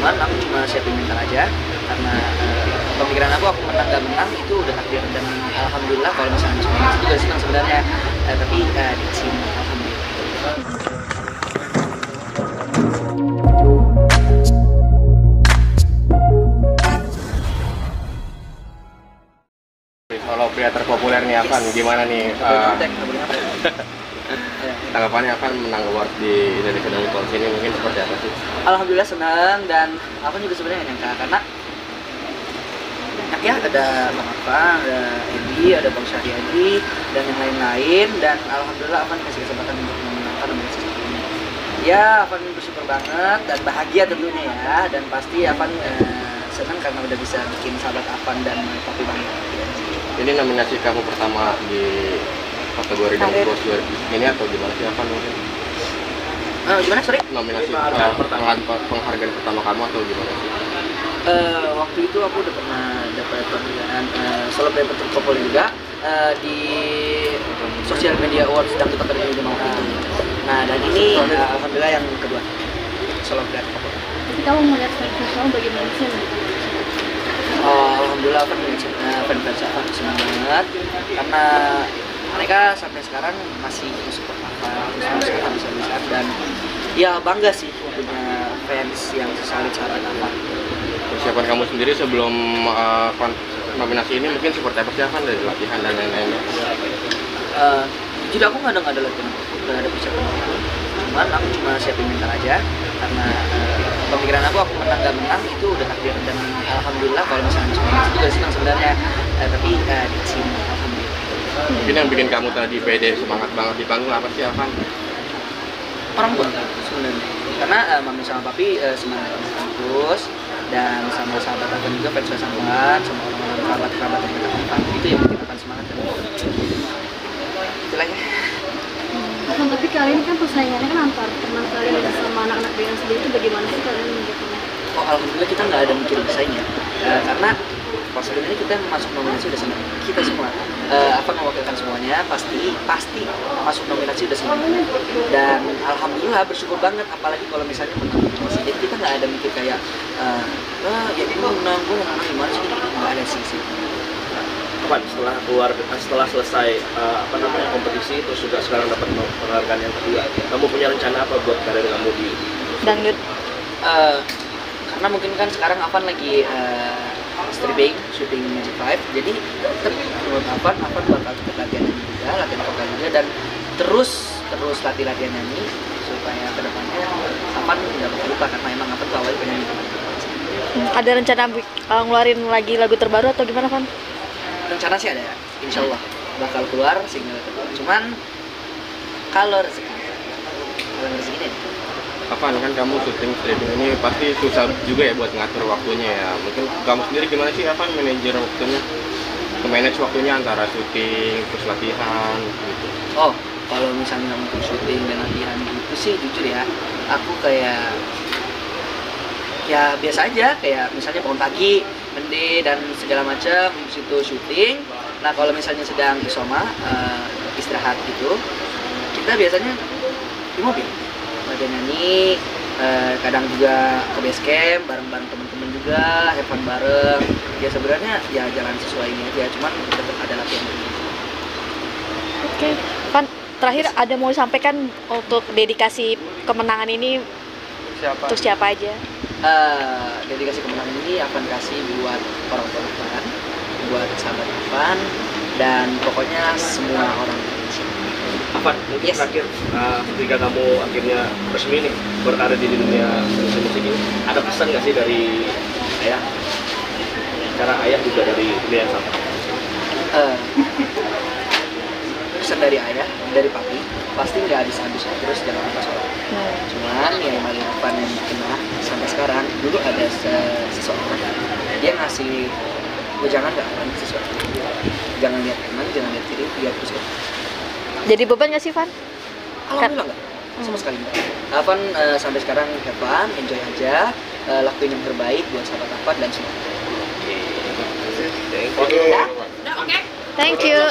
cuman aku cuma siapin mental aja. Karena eh, pemikiran aku aku menang gak menang itu udah takdir. Dan alhamdulillah kalau misalnya cuma itu juga senang sebenarnya. Eh, tapi eh, di sini alhamdulillah. Kalau pria terpopuler nih Avan, gimana nih? Udah apa. Tanggapannya Avan menang award di Indonesia Awards ini mungkin seperti apa sih? Alhamdulillah senang dan aku juga sebenarnya nyangka karena banyak ya ada Bang Afan, ada Edi, ada Bang Syahriadi dan yang lain-lain dan Alhamdulillah Afan kasih kesempatan untuk memenangkan nominasi satu ini. Ya, Afan bersyukur banget dan bahagia tentunya ya dan pasti Afan eh, senang karena udah bisa bikin sahabat Afan dan papi bangga. Ini nominasi kamu pertama di kategori Awards 2000 ini atau gimana sih Avan mungkin? Eh, gimana sorry? Nominasi eh, penghargaan, penghargaan pertama kamu atau gimana sih? Eh, waktu itu aku udah pernah dapat penghargaan uh, solo player terpopuler juga eh, di Social Media Awards Dangdut Academy di Malang itu. Nah dan ini eh, alhamdulillah yang kedua solo player terpopuler. Tapi kamu melihat fans kamu bagaimana sih? Oh, alhamdulillah uh, fans senang banget karena mereka sampai sekarang masih support apa terus masih bisa bisa dan ya bangga sih punya fans yang solid sahabat apa. Persiapan kamu sendiri sebelum kon- nominasi ini mungkin seperti apa sih Avan? Dari latihan dan lain-lainnya? Eh, jujur aku nggak ada nggak ada latihan nggak ada persiapan cuman aku cuma siapin mental aja. Karena eh, pemikiran aku aku menang gak menang itu udah takdir. Dan alhamdulillah kalau misalnya cuma itu juga senang sebenarnya. Tapi eh, di sini Mungkin yang bikin kamu tadi pede semangat banget di panggung apa sih Avan? orang tua. Sebenarnya. Karena eh, mami sama papi eh, semangat terus dan sama sahabat aku juga fans fans banget sama orang-orang kerabat kerabat yang dekat dengan itu yang bikin akan semangat. Dan itulah ya. Kan tapi kalian kan persaingannya kan antar teman kalian dan sama anak-anak band sendiri itu bagaimana sih kalian menjadinya? Oh alhamdulillah kita nggak ada mikir bersaingnya Eh, karena pas sebenarnya kita masuk nominasi udah senang kita semua Eh, apa mewakilkan semuanya pasti pasti masuk nominasi udah senang dan alhamdulillah bersyukur banget apalagi kalau misalnya menang nominasi jadi kita nggak ada mikir kayak eh ah, ya ini menang gue mau menang gimana sih? Nggak ada sih sih. Kapan setelah keluar setelah selesai eh, apa namanya kompetisi terus juga sekarang dapat penghargaan yang kedua kamu punya rencana apa buat karir kamu di Dangdut. Eh, karena mungkin kan sekarang Avan lagi eh, stripping, syuting Magic Five, jadi tetap menurut Avan, Avan bakal tetap latihan nyanyi juga, latihan vokal juga dan terus terus latih latihan nyanyi supaya ke depannya Avan nggak bakal lupa karena emang Avan tuh awalnya penyanyi. Ada rencana uh, ngeluarin lagi lagu terbaru atau gimana Van? Rencana sih ada, insya Allah bakal keluar single kedua. Cuman kalau rezeki, ini Avan kan kamu syuting streaming ini pasti susah juga ya buat ngatur waktunya ya. Mungkin kamu sendiri gimana sih Avan manajer waktunya? Ke-manage waktunya antara syuting terus latihan gitu. Oh, kalau misalnya untuk syuting dan latihan gitu sih jujur ya, aku kayak ya biasa aja kayak misalnya bangun pagi, mandi dan segala macam habis itu syuting. Nah kalau misalnya sedang isoma eh, istirahat gitu, kita biasanya di mobil latihan nyanyi. eh, kadang juga ke base camp bareng-bareng teman-teman juga, have fun bareng. Ya sebenarnya ya jalan sesuai ini aja, cuman tetap ada latihan. Oke. Van, terakhir ada mau disampaikan untuk dedikasi kemenangan ini Siapa? untuk siapa aja? Eh, dedikasi kemenangan ini akan kasih buat orang tua Afan, buat sahabat Afan, dan pokoknya semua orang Apa mungkin Yes. terakhir eh, ketika kamu akhirnya resmi nih berkarir di dunia musik musik ini ada pesan nggak sih dari ayah cara ayah juga dari dia yang sama Eh, pesan dari ayah, dari papi, pasti nggak habis-habis terus jangan lupa sholat. Cuman yang paling Afan yang kena sampai sekarang, dulu ada se- seseorang dia ngasih jangan nggak Afan sesuatu. Jangan lihat kanan, jangan lihat kiri, lihat terus Jadi beban nggak sih Van? Alhamdulillah enggak, sama sekali enggak. Afan eh, sampai sekarang have fun, enjoy aja, eh, lakuin yang terbaik buat sahabat Afan dan semua. Thank you. Thank you.